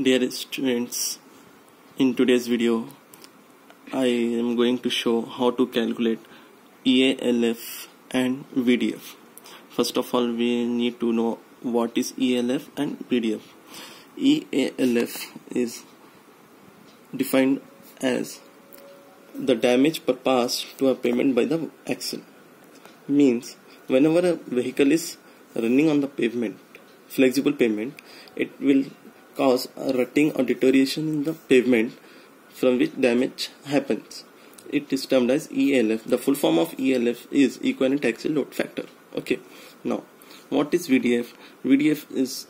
Dear students, in today's video, I am going to show how to calculate EALF and VDF. First of all, we need to know what is EALF and VDF. EALF is defined as the damage per pass to a pavement by the axle. Means whenever a vehicle is running on the pavement, flexible pavement, it will cause rutting or deterioration in the pavement from which damage happens. It is termed as ELF. The full form of ELF is equivalent axle load factor. Okay. Now, what is VDF? VDF is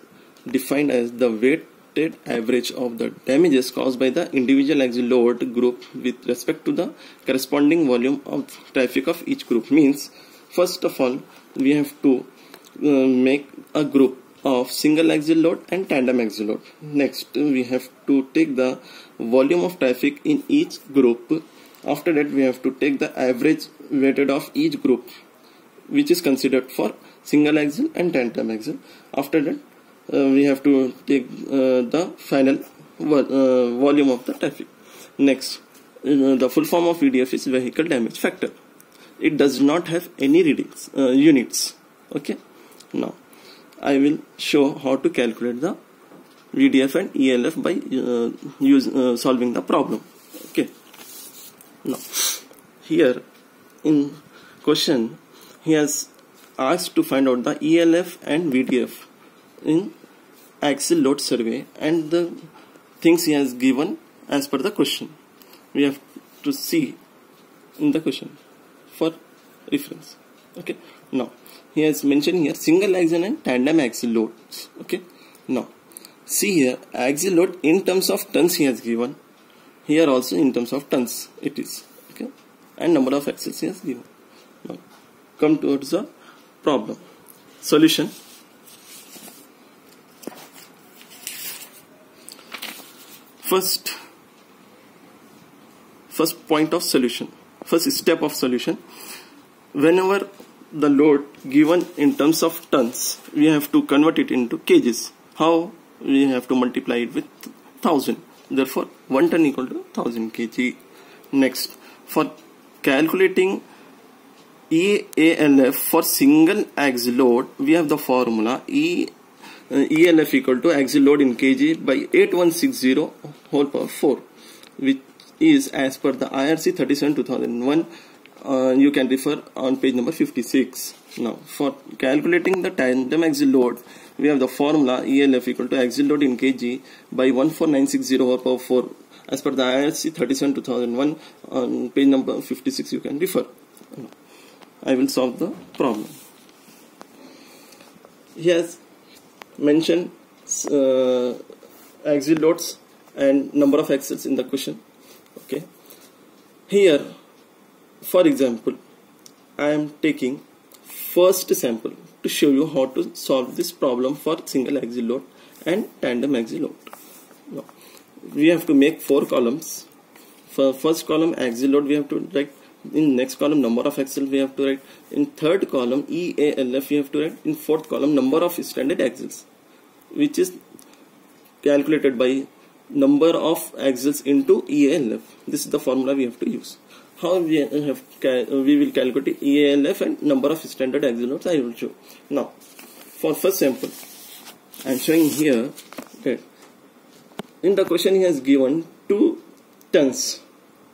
defined as the weighted average of the damages caused by the individual axle load group with respect to the corresponding volume of traffic of each group. Means, first of all, we have to uh, make a group of single axle load and tandem axle load. Next, we have to take the volume of traffic in each group. After that, we have to take the average weighted of each group, which is considered for single axle and tandem axle. After that, uh, we have to take uh, the final uh, volume of the traffic. Next, the full form of VDF is vehicle damage factor. It does not have any readings uh, units. Okay, now I will show how to calculate the VDF and ELF by uh, use, uh, solving the problem. Okay. Now, here in question, he has asked to find out the ELF and VDF in axle load survey and the things he has given as per the question. We have to see in the question for reference. Okay. Now, he has mentioned here single axle and tandem axle loads. Okay? Now see here axle load in terms of tons he has given. Here also in terms of tons it is. Okay? And number of axles he has given. Now come towards the problem. Solution. First first point of solution. First step of solution. Whenever the load given in terms of tons, we have to convert it into kgs. How? We have to multiply it with 1000. Therefore, 1 ton equal to 1000 kg. Next, for calculating EALF for single axle load, we have the formula E uh, ELF equal to axle load in kg by 8160 whole power 4, which is as per the IRC 37 2001 uh, you can refer on page number 56 now for calculating the tandem axle load we have the formula ELF equal to axle load in kg by 14960 over power 4 as per the IRC 37 2001 on page number 56 you can refer. I will solve the problem. He has mentioned uh, axle loads and number of axles in the question. Okay. Here for example I am taking first sample to show you how to solve this problem for single axle load and tandem axle load. Now, we have to make four columns. For first column axle load we have to write. In next column number of axle we have to write. In third column EALF we have to write. In fourth column number of standard axles which is calculated by number of axles into EALF this is the formula we have to use how we have we will calculate EALF and number of standard axle loads I will show. Now, for first sample, I am showing here that in the question he has given two tons.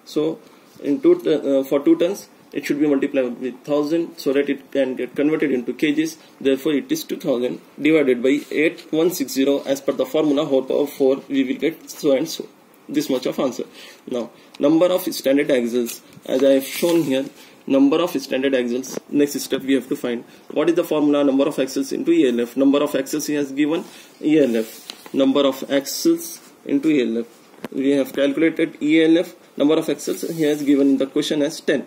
So, in two uh, for two tons, it should be multiplied with 1000 so that it can get converted into kgs therefore it is 2000 divided by 8160 as per the formula whole power 4 we will get so and so this much of answer. Now number of standard axles as I have shown here number of standard axles next step we have to find. What is the formula? Number of axles into ELF number of axles he has given ELF number of axles into ELF we have calculated ELF number of axles he has given in the question as 10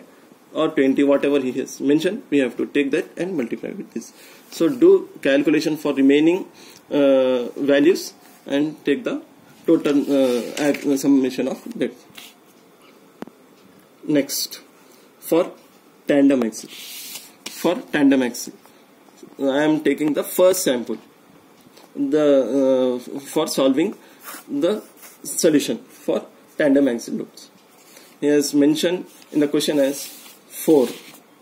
or 20 whatever he has mentioned. We have to take that and multiply with this. So do calculation for remaining uh, values and take the total uh, summation of that next. For tandem axle for tandem axle I am taking the first sample. The uh, for solving the solution for tandem axle loops. He has mentioned in the question as 4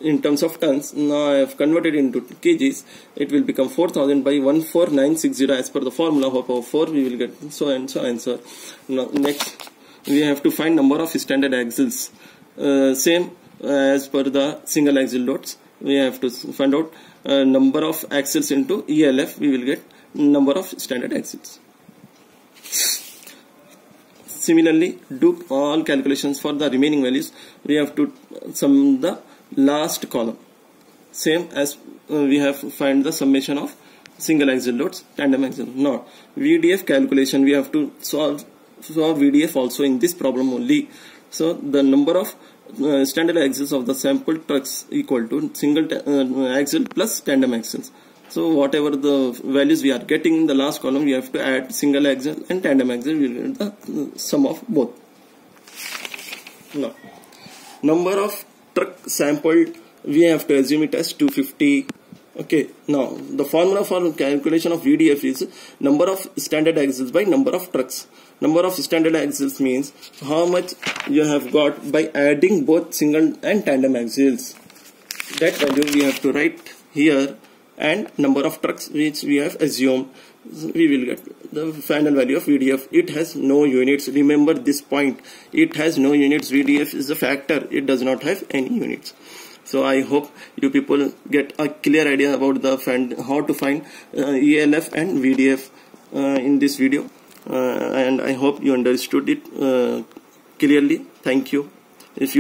in terms of tons. Now I have converted into kgs. It will become 4000 by 14960 as per the formula of power 4 we will get so and so answer. Now next we have to find number of standard axles. Uh, same as per the single axle loads. We have to find out uh, number of axles into ELF. We will get number of standard axles. Similarly, do all calculations for the remaining values. We have to sum the last column. Same as uh, we have find the summation of single axle loads, tandem axle. Now, VDF calculation we have to solve solve VDF also in this problem only. So the number of uh, standard axles of the sample trucks equal to single uh, axle plus tandem axles. So whatever the values we are getting in the last column, we have to add single axle and tandem axle. We will get the uh, sum of both. Now, number of truck sampled, we have to assume it as 250. Okay. Now, the formula for calculation of VDF is number of standard axles by number of trucks. Number of standard axles means how much you have got by adding both single and tandem axles. That value we have to write here and number of trucks which we have assumed we will get the final value of VDF. It has no units. Remember this point. It has no units. VDF is a factor. It does not have any units. So I hope you people get a clear idea about the find, how to find uh, ELF and VDF uh, in this video. Uh, and I hope you understood it uh, clearly. Thank you. If you